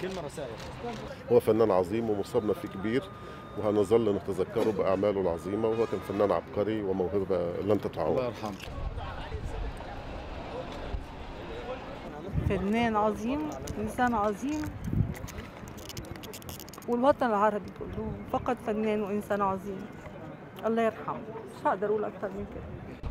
كلمة رسائل. هو فنان عظيم ومصنف كبير وهنظل نتذكره بأعماله العظيمة وهو كان فنان عبقري وموهبة لن تتعوض. الله يرحمه. فنان عظيم إنسان عظيم. والوطن العربي كله فقط فنان وإنسان عظيم. الله يرحمه. مش هقدر أقول أكتر من كده.